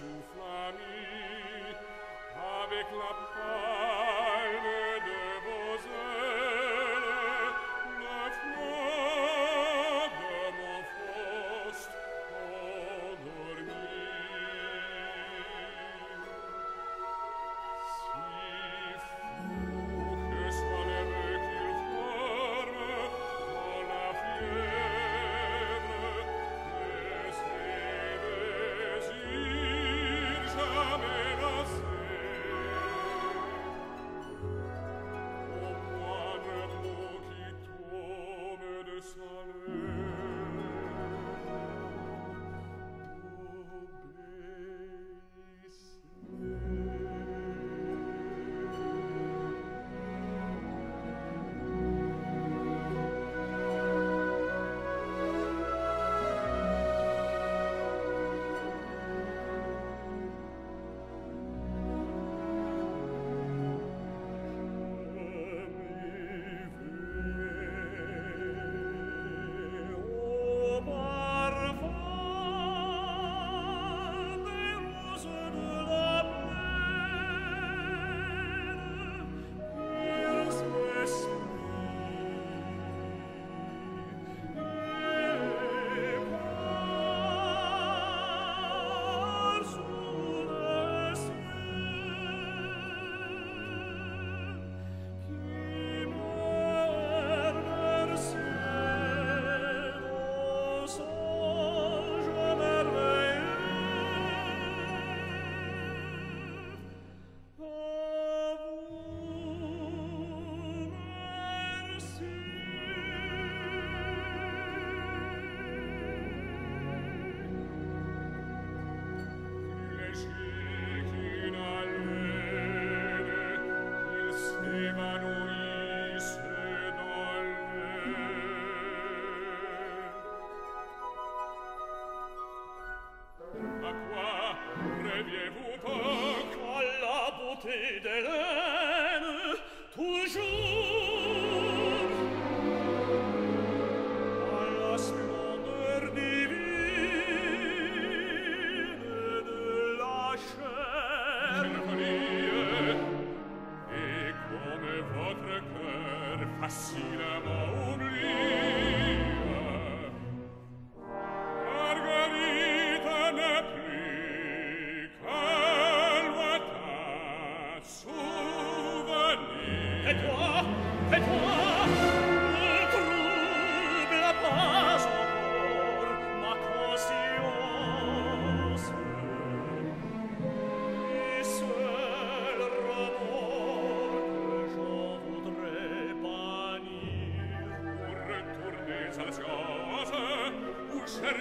souffle ami avec la paix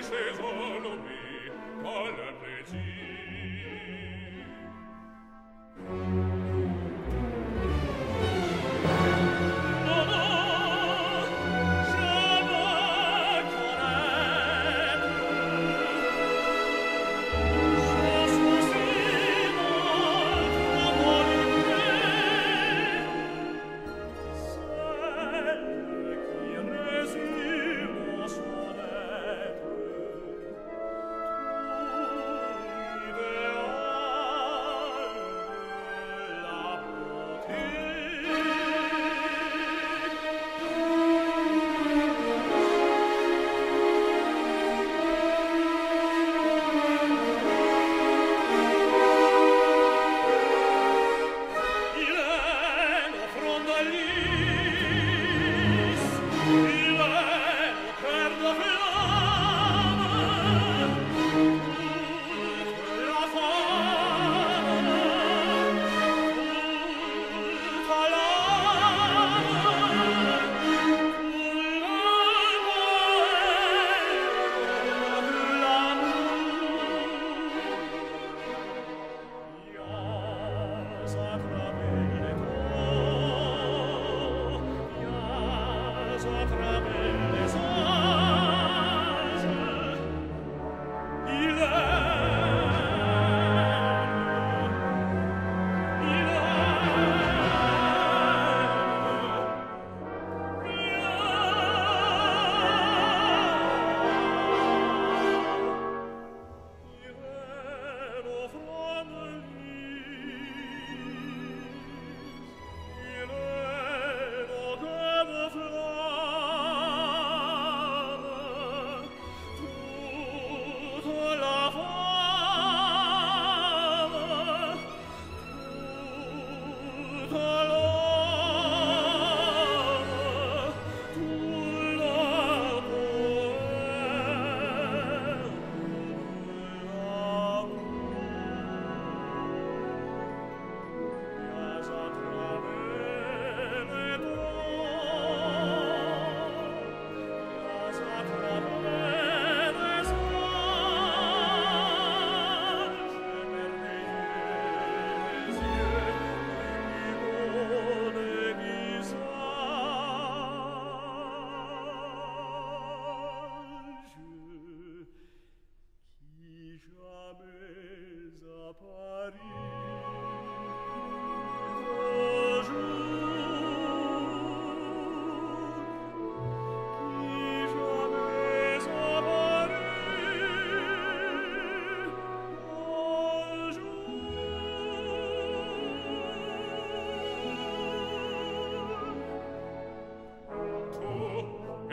says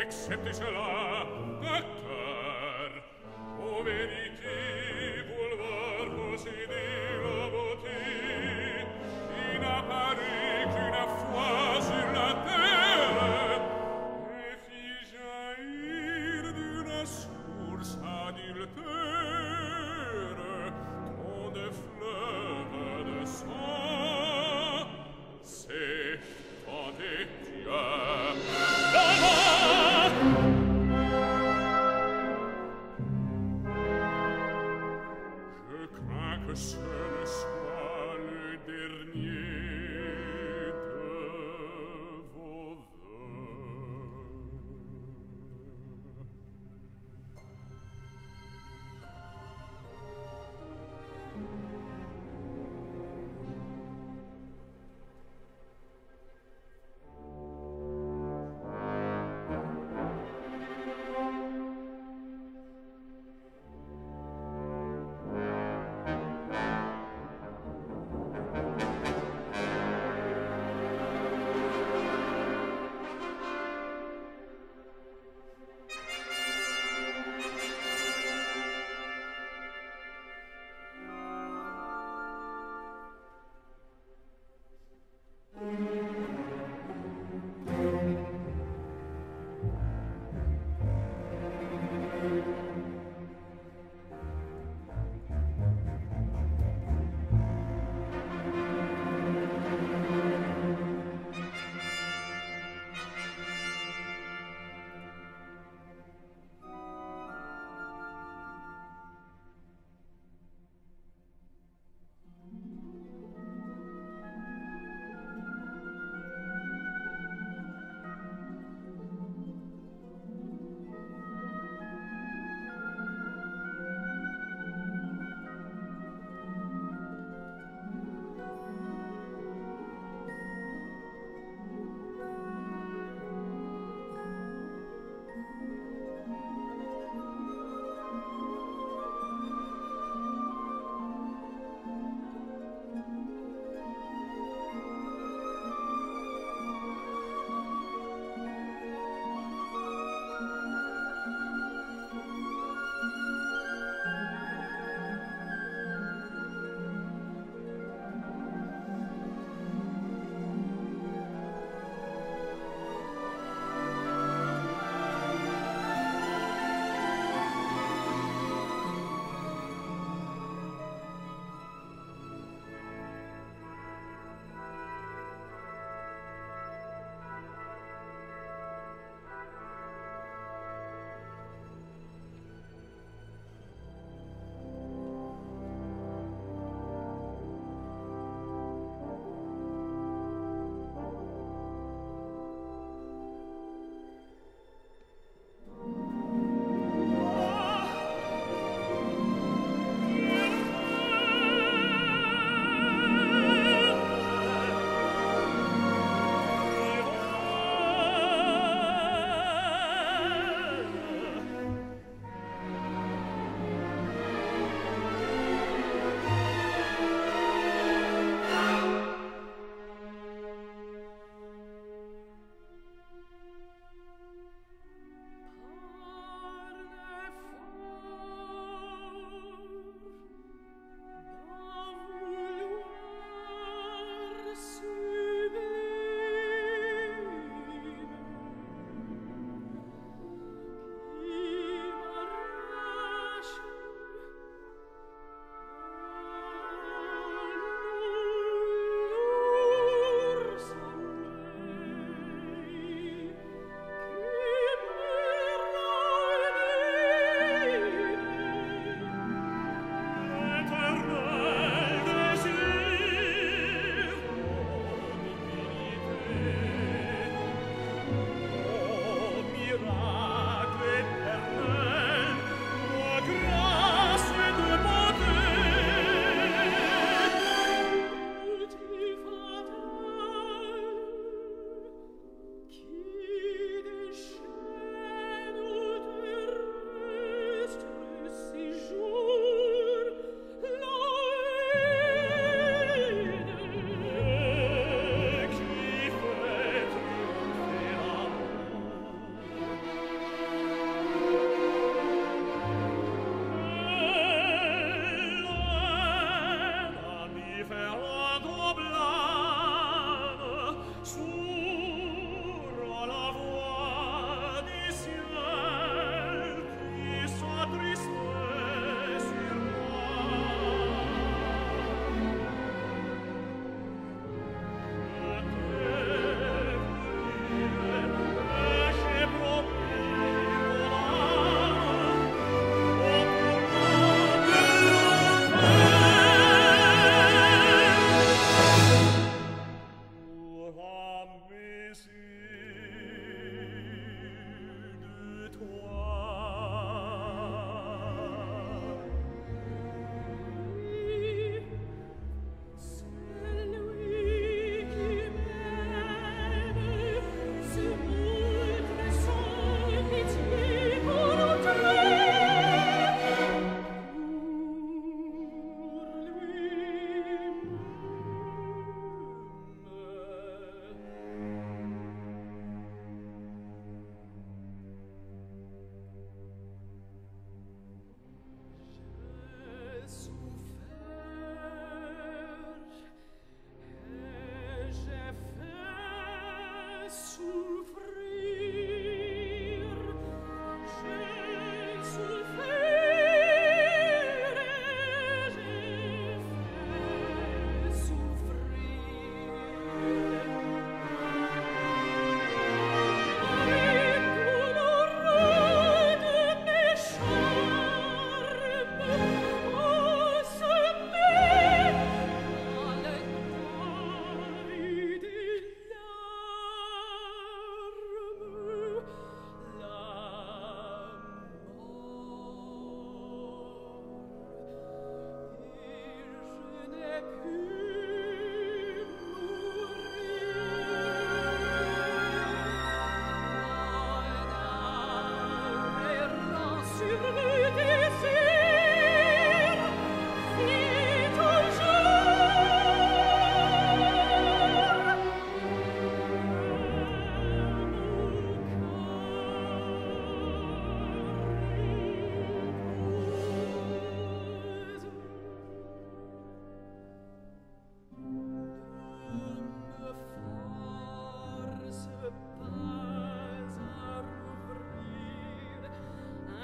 acceptischer Land.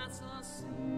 that's our sin.